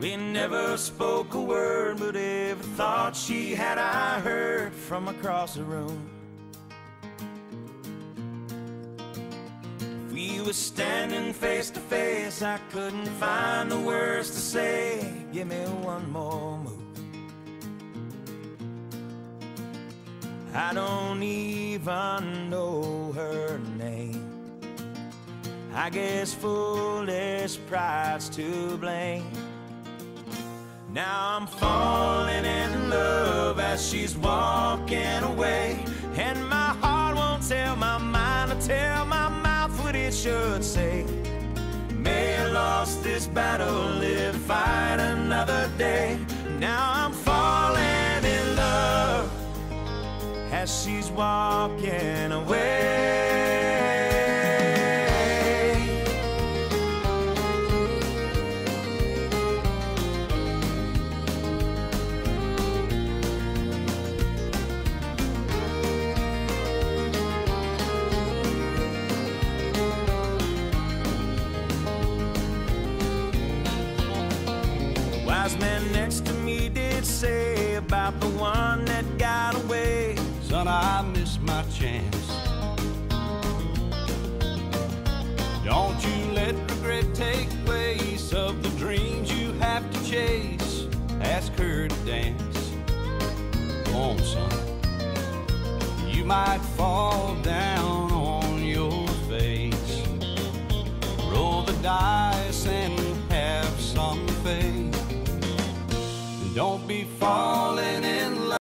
We never spoke a word, but every thought she had I heard from across the room. If we were standing face to face, I couldn't find the words to say. Give me one more move. I don't even know her name. I guess foolish pride's to blame. Now I'm falling in love as she's walking away. And my heart won't tell my mind to tell my mouth what it should say. May have lost this battle, live fight another day. Now I'm falling in love as she's walking away. Wise man next to me did say about the one that got away. Son, I missed my chance. Don't you let regret take place of the dreams you have to chase. Ask her to dance. Come on, son. You might fall down on your face. Roll the dice